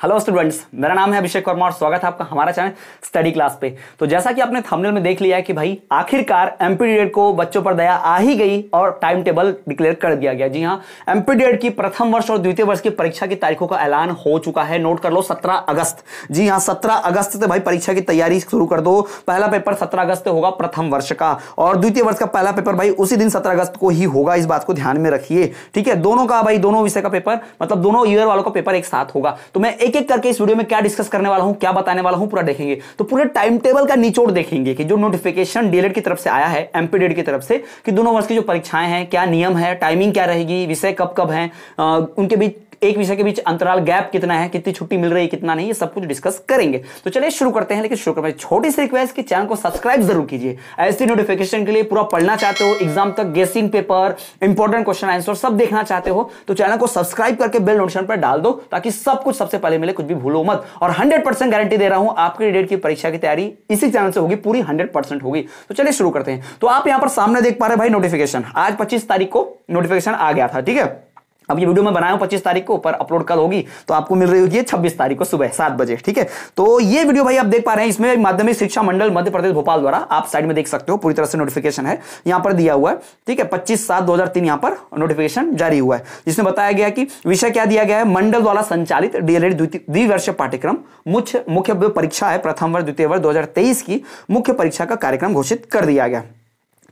Hello students मेरा नाम है अभिषेक वर्मा और स्वागत है आपका हमारा चैनल स्टडी क्लास पे। तो जैसा कि आपने थंबनेल में देख लिया है कि भाई, आखिरकार एमपीडीएड को बच्चों पर दया आ ही गई और टाइम टेबल डिक्लेयर कर दिया गया। जी हाँ एमपीडीएड की प्रथम वर्ष और द्वितीय वर्ष की परीक्षा की तारीखों का ऐलान हो चुका है। नोट कर लो, सत्रह अगस्त। जी हाँ सत्रह अगस्त से भाई परीक्षा की तैयारी शुरू कर दो। पहला पेपर सत्रह अगस्त होगा प्रथम वर्ष का। और द्वितीय वर्ष का पहला पेपर भाई उसी दिन सत्रह अगस्त को ही होगा। इस बात को ध्यान में रखिए। ठीक है, दोनों का भाई, दोनों विषय का पेपर मतलब दोनों ईयर वालों का पेपर एक साथ होगा। तो मैं एक एक करके इस वीडियो में क्या डिस्कस करने वाला हूँ, क्या बताने वाला हूँ, पूरा देखेंगे। तो पूरे टाइम टेबल का निचोड़ देखेंगे कि जो नोटिफिकेशन डीएलएड की तरफ़ से आया है एमपीडेड की तरफ़ से, कि दोनों वर्ष की जो परीक्षाएँ हैं, क्या नियम है टाइमिंग क्या रहेगी, विषय कब कब है उनके बीच एक विषय के बीच अंतराल गैप कितना है, कितनी छुट्टी मिल रही है, कितना नहीं, ये सब कुछ डिस्कस करेंगे। तो चलिए शुरू करते हैं, लेकिन शुरू करते हैं। छोटी सी रिक्वेस्ट कि चैनल को सब्सक्राइब ज़रूर कीजिए। ऐसी नोटिफिकेशन के लिए पूरा पढ़ना चाहते हो एग्ज़ाम तक guessing paper important question answer सब देखना चाहते हो तो चैनल को सब्सक्राइब करके बेल नोटिफिकेशन पर डाल दो, ताकि सब कुछ सबसे पहले मिले, कुछ भी भूलो मत। और हंड्रेड गारंटी दे रहा हूँ, आपकी डेट की परीक्षा की तैयारी इसी चैनल से होगी, पूरी हंड्रेड होगी। तो चलिए शुरू करते हैं। तो आप यहाँ पर सामने देख पा रहे भाई नोटिफिकेशन आज पच्चीस तारीख को नोटिफिकेशन आ गया था, ठीक है? अब ये वीडियो मैं बनाया हूँ पच्चीस तारीख को ऊपर अपलोड कल होगी तो आपको मिल रही होगी छब्बीस तारीख को सुबह सात बजे, ठीक है? तो ये वीडियो भाई आप देख पा रहे हैं, इसमें माध्यमिक शिक्षा मंडल मध्य प्रदेश भोपाल द्वारा आप साइड में देख सकते हो, पूरी तरह से नोटिफिकेशन है, यहाँ पर दिया हुआ है, ठीक है? पच्चीस सात दो हज़ार तीन यहाँ पर नोटिफिकेशन जारी हुआ है, जिसमें बताया गया कि विषय क्या दिया गया है? मंडल द्वारा संचालित डीएलएड द्विवर्षीय पाठ्यक्रम, मुख्य मुख्य परीक्षा है, प्रथम वर्ष, द्वितीय वर्ष दो हज़ार तेईस की मुख्य परीक्षा का कार्यक्रम घोषित कर दिया गया।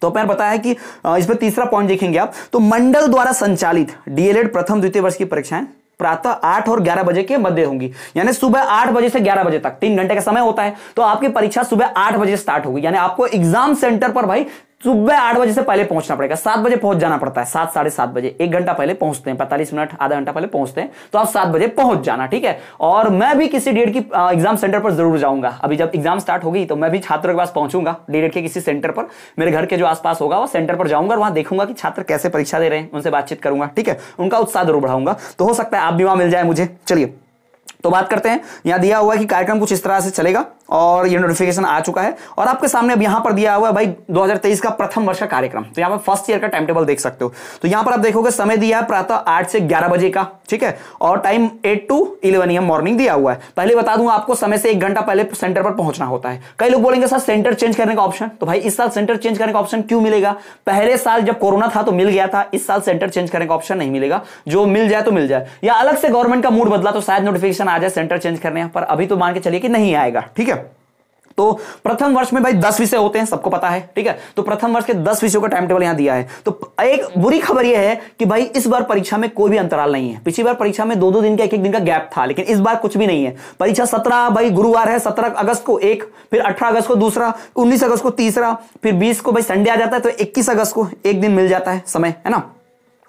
तो मैंने बताया कि इस पर तीसरा पॉइंट देखेंगे आप। तो मंडल द्वारा संचालित डीएलएड प्रथम द्वितीय वर्ष की परीक्षाएँ प्रातः आठ और ग्यारह बजे के मध्य होंगी। यानी सुबह आठ बजे से ग्यारह बजे तक, तीन घंटे का समय होता है। तो आपकी परीक्षा सुबह आठ बजे स्टार्ट होगी। यानी आपको एग्ज़ाम सेंटर पर भाई सुबह आठ बजे से पहले पहुँचना पड़ेगा। सात बजे पहुँच जाना पड़ता है। सात, साढ़े सात बजे। एक घंटा पहले पहुँचते हैं। पैंतालीस मिनट, आधा घंटा पहले पहुँचते हैं। तो आप सात बजे पहुँच जाना, ठीक है? और मैं भी किसी डेट की एग्ज़ाम सेंटर पर ज़रूर जाऊँगा। अभी जब एग्ज़ाम स्टार्ट होगी तो मैं भी छात्रों के पास पहुंचूँगा, डेट के किसी सेंटर पर। मेरे घर के जो आसपास होगा, वो सेंटर पर जाऊँगा वहाँ देखूँगा कि छात्र कैसे परीक्षा दे रहे हैं, उनसे बातचीत करूँगा, ठीक है? उनका उत्साह ज़रूर बढ़ाऊँगा। तो हो सकता है आप भी वहाँ मिल जाए मुझे। चलिए तो बात करते हैं। यहाँ दिया हुआ है कि कार्यक्रम कुछ इस तरह से चलेगा। और ये नोटिफिकेशन आ चुका है। और आपके सामने अब यहाँ पर दिया हुआ है भाई 2023 का प्रथम वर्ष का कार्यक्रम। तो यहाँ पर फ़र्स्ट ईयर का टाइम टेबल देख सकते हो। तो यहाँ पर आप देखोगे, समय दिया है प्रातः आठ से ग्यारह बजे का, ठीक है? और time eight to eleven AM morning दिया हुआ है। पहले बता दूँगा आपको, समय से एक घंटा पहले सेंटर पर पहुँचना होता है। कई लोग बोलेंगे, सर सेंटर चेंज करने का ऑप्शन तो भाई, इस साल सेंटर चेंज करने का ऑप्शन क्यों मिलेगा? पहले साल जब कोरोना था तो मिल गया था, इस साल सेंटर चेंज करने का ऑप्शन नहीं मिलेगा। जो मिल जाए तो मिल जाए। या अलग से गवर्नमेंट का मूड बदला तो शायद नोटिफिकेशन आ जाए सेंटर चेंज करने पर। अभी तो मान के चलिए कि नहीं आएगा, ठीक है? तो प्रथम वर्ष में भाई दस विषय होते हैं, सबको पता है, ठीक है? तो प्रथम वर्ष के दस विषयों का टाइम टेबल यहाँ दिया है। तो एक बुरी खबर यह है कि भाई इस बार परीक्षा में कोई भी अंतराल नहीं है। पिछली बार परीक्षा में दो दो दिन का एक एक दिन का गैप था, लेकिन इस बार कुछ भी नहीं है। परीक्षा सत्रह, भाई गुरुवार है, सत्रह अगस्त को एक, फिर अठारह अगस्त को दूसरा, उन्नीस अगस्त को तीसरा, फिर बीस को भाई संडे आ जाता है तो इक्कीस अगस्त को एक दिन मिल जाता है समय, है ना?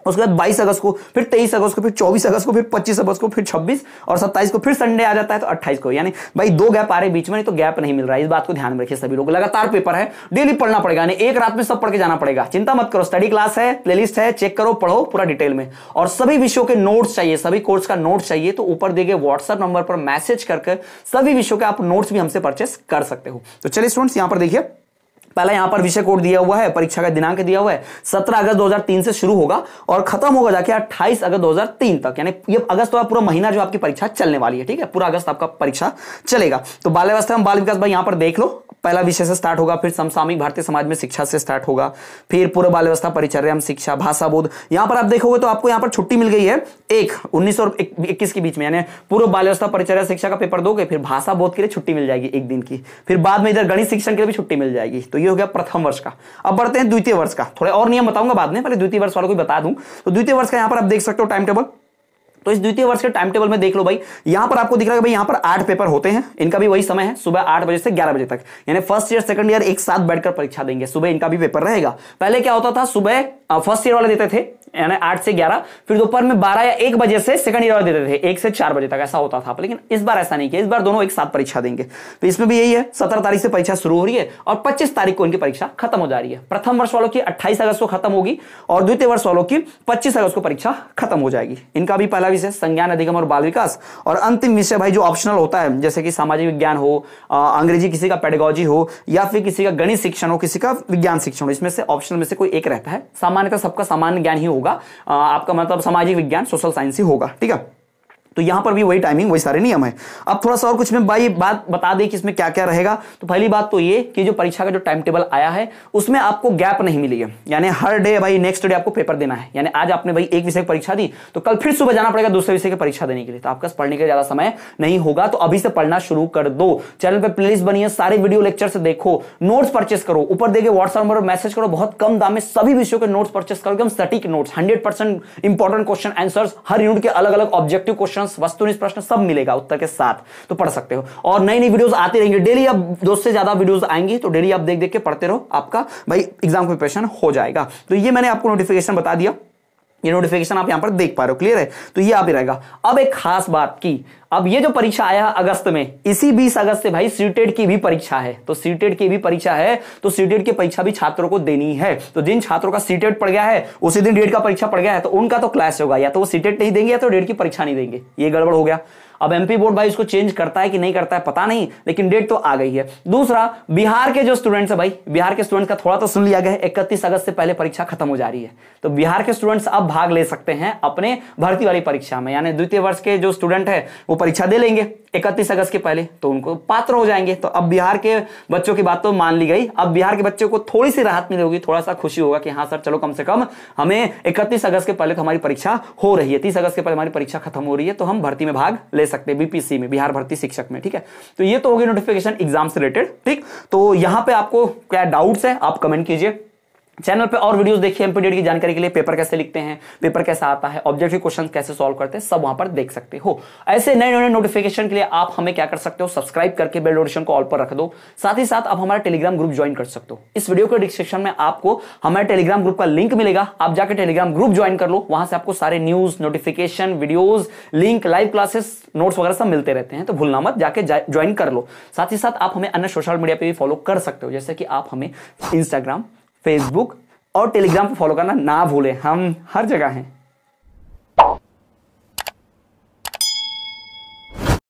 उसके बाद बाईस अगस्त को, फिर तेईस अगस्त को, फिर चौबीस अगस्त को, फिर पच्चीस अगस्त को, फिर छब्बीस और सत्ताईस को, फिर संडे आ जाता है तो अट्ठाईस को। यानी भाई दो गैप आ रहे बीच में, नहीं तो गैप नहीं मिल रहा है। इस बात को ध्यान में रखिए सभी लोग। लगातार पेपर है, डेली पढ़ना पड़ेगा, यानी एक रात में सब पढ़ के जाना पड़ेगा। चिंता मत करो, स्टडी क्लास है, प्लेलिस्ट है, चेक करो, पढ़ो पूरा डिटेल में। और सभी विषयों के नोट्स चाहिए, सभी कोर्स का नोट्स चाहिए तो ऊपर दिए गए व्हाट्सएप नंबर पर मैसेज करके सभी विषयों के आप नोट्स भी हमसे परचेस कर सकते हो। तो चलिए स्टूडेंट्स, यहाँ पर देखिए पहला यहाँ पर विषय कोड दिया हुआ है, परीक्षा का दिनांक दिया हुआ है 17 अगस्त 2003 से शुरू होगा और खत्म होगा जाके 28 अगस्त 2003 तक, यानी ये अगस्त वाला पूरा महीना जो आपकी परीक्षा चलने वाली है, ठीक है? पूरा अगस्त आपका परीक्षा चलेगा। तो बाल्यावस्था बाल विकास भाई यहाँ पर देख लो, पहला विषय से स्टार्ट होगा, फिर समसामयिक भारतीय समाज में शिक्षा से स्टार्ट होगा, फिर पूर्व बाल व्यवस्था परिचर्या शिक्षा, भाषा बोध। यहाँ पर आप देखोगे तो आपको यहाँ पर छुट्टी मिल गई है, एक, उन्नीस और इक्कीस के बीच में, यानी पूर्व बाल व्यवस्था परिचर्या, शिक्षा का पेपर दोगे, फिर भाषा बोध के लिए छुट्टी मिल जाएगी एक दिन की, फिर बाद में इधर गणित शिक्षण के लिए भी छुट्टी मिल जाएगी। तो ये हो गया प्रथम वर्ष का। अब बढ़ते हैं द्वितीय वर्ष का। थोड़े और नियम बताऊँगा बाद में, पहले द्वितीय वर्ष वालों को बता दूँ। तो द्वितीय वर्ष का यहाँ पर आप देख सकते हो टाइम टेबल तो इस द्वितीय वर्ष के टाइम टेबल में देख लो भाई, यहाँ पर आपको दिख रहा है भाई यहाँ पर आठ पेपर होते हैं। इनका भी वही समय है, सुबह आठ बजे से ग्यारह बजे तक। यानी फ़र्स्ट ईयर सेकंड ईयर एक साथ बैठकर परीक्षा देंगे। सुबह इनका भी पेपर रहेगा। पहले क्या होता था, सुबह फ़र्स्ट ईयर वाले देते थे यानी आठ से ग्यारह, फिर दोपहर में बारह या एक बजे से सेकंड ईयर देते थे, एक से चार बजे तक, ऐसा होता था। लेकिन इस बार ऐसा नहीं किया, इस बार दोनों एक साथ परीक्षा देंगे। तो इसमें भी यही है, सत्रह तारीख से परीक्षा शुरू हो रही है और पच्चीस तारीख को इनकी परीक्षा खत्म हो जा रही है। प्रथम वर्ष वालों की अट्ठाईस अगस्त को खत्म होगी और द्वितीय वर्ष वालों की पच्चीस अगस्त को परीक्षा खत्म हो जाएगी। इनका भी पहला विषय संज्ञान अधिगम और बाल विकास। और अंतिम विषय भाई जो ऑप्शनल होता है, जैसे कि सामाजिक विज्ञान हो अंग्रेज़ी किसी का पेडगोजी हो, या फिर किसी का गणित शिक्षण हो, किसी का विज्ञान शिक्षण हो, इसमें से ऑप्शनल में से कोई एक रहता है। सामान्यतः सबका सामान्य ज्ञान ही होगा। आप आपका मतलब सामाजिक विज्ञान सोशल साइंस ही होगा। ठीक है? तो यहाँ पर भी वही टाइमिंग वही सारे नियम है। अब थोड़ा सा और कुछ मैं भाई बात बता दें कि इसमें क्या क्या रहेगा। तो पहली बात तो ये कि जो परीक्षा का जो टाइम टेबल आया है, उसमें आपको गैप नहीं मिली है। यानी हर डे भाई नेक्स्ट डे आपको पेपर देना है। यानी आज आपने भाई एक विषय की परीक्षा दी तो कल फिर सुबह जाना पड़ेगा दूसरे विषय की परीक्षा देने के लिए। तो आपका पढ़ने का ज़्यादा समय नहीं होगा। तो अभी से पढ़ना शुरू कर दो। चैनल पर प्लेलिस्ट बनिए सारे वीडियो लेक्चर से देखो नोट्स परचेस करो। ऊपर देखे व्हाट्सएप नंबर मैसेज करो, बहुत कम दाम में सभी विषयों के नोट्स परचेस करो एकदम सटीक notes hundred percent important question answers हर यूनिट के अलग अलग ऑब्जेक्टिव क्वेश्चन वस्तुनिष्ठ प्रश्न सब मिलेगा, उत्तर के साथ। तो पढ़ सकते हो। और नई नई वीडियोस आती रहेंगे। डेली अब दो से ज़्यादा वीडियोस आएँगी तो डेली आप देख देख के पढ़ते रहो। आपका, भाई एग्ज़ाम प्रिपरेशन हो जाएगा। तो ये मैंने आपको नोटिफिकेशन बता दिया। ये नोटिफिकेशन आप यहाँ पर देख पा रहे हो क्लियर है? तो ये आप ही रहेगा। अब एक खास बात की, अब ये जो परीक्षा आया अगस्त में, इसी 20 अगस्त से भाई सीटेड की भी परीक्षा है। तो सीटेड की भी परीक्षा है तो सीटेड की परीक्षा भी छात्रों को देनी है। तो जिन छात्रों का सीटेड पड़ गया है, उसी दिन डेट का परीक्षा पड़ गया है तो उनका तो क्लास होगा। या तो वो सीटेड नहीं देंगे, या तो डेट की परीक्षा नहीं देंगे। ये गड़बड़ हो गया। अब एमपी बोर्ड भाई इसको चेंज करता है कि नहीं करता है, पता नहीं, लेकिन डेट तो आ गई है। दूसरा, बिहार के जो स्टूडेंट्स है भाई, बिहार के स्टूडेंट्स का थोड़ा तो सुन लिया गया है, इकतीस अगस्त से पहले परीक्षा खत्म हो जा रही है। तो बिहार के स्टूडेंट्स अब भाग ले सकते हैं अपने भर्ती वाली परीक्षा में, यानी द्वितीय वर्ष के जो स्टूडेंट है, वो परीक्षा दे लेंगे। इकतीस अगस्त के पहले तो उनको पात्र हो जाएँगे। तो अब बिहार के बच्चों की बात तो मान ली गई। अब बिहार के बच्चों को थोड़ी सी राहत मिली होगी थोड़ा सा खुशी होगा कि हाँ सर, चलो कम से कम हमें इकतीस अगस्त के पहले तो हमारी परीक्षा हो रही है। तीस अगस्त के पहले हमारी परीक्षा खत्म हो रही है तो हम भर्ती में भाग ले सकते हैं बीपीसी में, बिहार भर्ती शिक्षक में, ठीक है? तो ये तो होगी नोटिफिकेशन एग्ज़ाम से रिलेटेड ठीक? तो यहाँ पे आपको क्या डाउट्स है, आप कमेंट कीजिए। चैनल पे और वीडियोस देखिए एमपीडेट की जानकारी के लिए पेपर कैसे लिखते हैं पेपर कैसा आता है ऑब्जेक्टिव क्वेश्चन कैसे सॉल्व करते हैं, सब वहाँ पर देख सकते हो। ऐसे नए नए नोटिफिकेशन के लिए आप हमें क्या कर सकते हो? सब्सक्राइब करके बेल नोटिफिकेशन को ऑल पर रख दो। साथ ही साथ आप हमारा टेलीग्राम ग्रुप ज्वाइन कर सकते हो। इस वीडियो के डिस्क्रिप्शन में आपको हमारे टेलीग्राम ग्रुप का लिंक मिलेगा। आप जाकर टेलीग्राम ग्रुप ज्वाइन कर लो। वहाँ से आपको सारे news notification videos link live classes notes वगैरह सब मिलते रहते हैं। तो भूलना मत, जाके ज्वाइन कर लो। साथ ही साथ आप हमें अन्य सोशल मीडिया पर भी फॉलो कर सकते हो। जैसे कि आप हमें इंस्टाग्राम फेसबुक और टेलीग्राम पर फॉलो करना ना भूलें। हम हर जगह हैं।